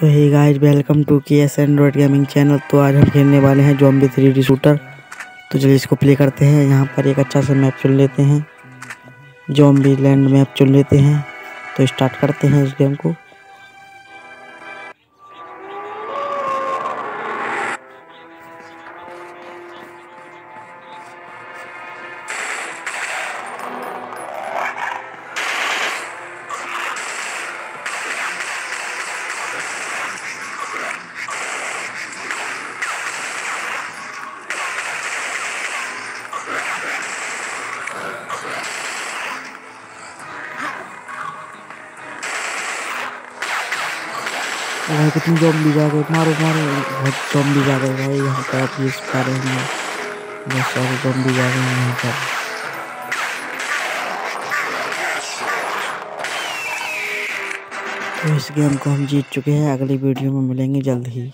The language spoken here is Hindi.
तो hey guys welcome to K S android gaming channel तो आज हम खेलने वाले हैं जॉम्बी थ्री डी शूटर तो चलिए इसको प्ले करते हैं। यहाँ पर एक अच्छा सा मैप चुन लेते हैं। जॉम्बी लैंड मैप चुन लेते हैं। तो स्टार्ट करते हैं इस गेम को। भाई, कितनी जॉम्बी जा गए मारो मारो। बहुत जॉम्बी जा गए भाई, यहाँ पर आप ये पा रहे हैं बहुत सारे जॉम्बी जा रहे हैं यहाँ पर तो इस गेम को हम जीत चुके हैं। अगली वीडियो में मिलेंगे जल्द ही।